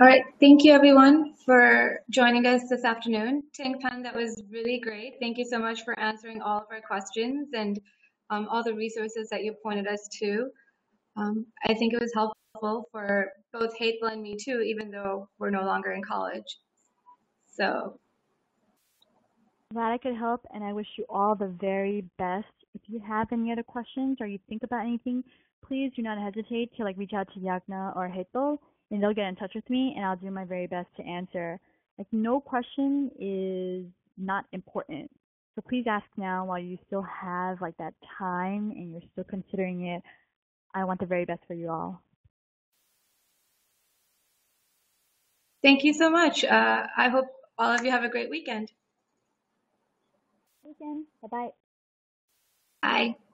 All right, thank you everyone for joining us this afternoon. Ting Pen, that was really great. Thank you so much for answering all of our questions and um, all the resources that you pointed us to. Um, I think it was helpful for both Hateful and me too, even though we're no longer in college. So glad I could help, and I wish you all the very best. If you have any other questions or you think about anything, please do not hesitate to like reach out to Yagna or Heto, and they'll get in touch with me, and I'll do my very best to answer. Like no question is not important, so please ask now while you still have like that time and you're still considering it. I want the very best for you all. Thank you so much. Uh, I hope all of you have a great weekend 再见拜拜。拜。